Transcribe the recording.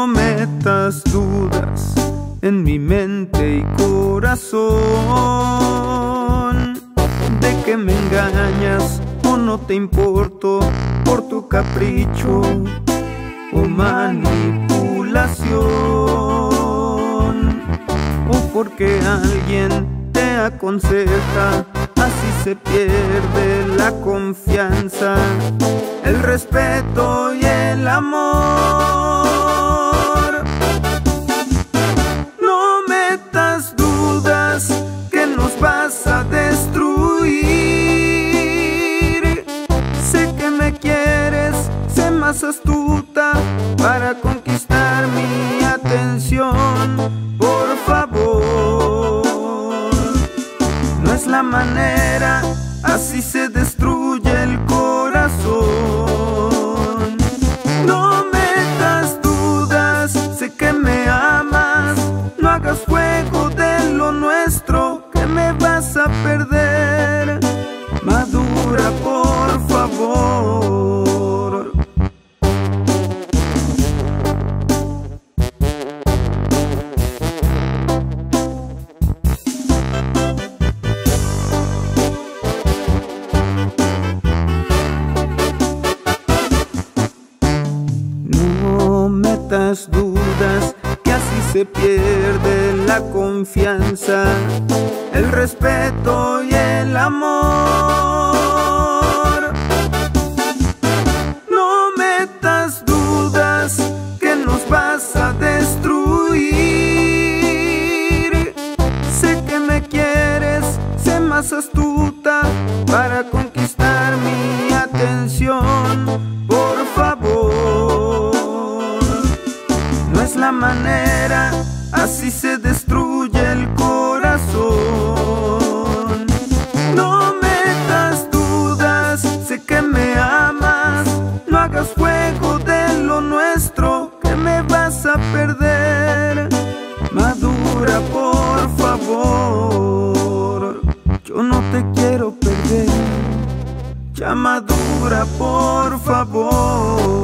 No metas dudas en mi mente y corazón. De que me engañas o no te importo por tu capricho o manipulación. O porque alguien te aconseja así se pierde la confianza el respeto y el amor astuta para conquistar mi atención. Por favor, no es la manera, así se destruye el corazón. No metas dudas, sé que me amas, no hagas fuego de lo nuestro que me vas a perder. Madura, por favor. Metas dudas que así se pierde la confianza, el respeto y el amor. No metas dudas que nos vas a destruir. Sé que me quieres, sé más astuta la manera, así se destruye el corazón. No metas dudas, sé que me amas, no hagas fuego de lo nuestro que me vas a perder. Madura, por favor, yo no te quiero perder. Ya madura, por favor.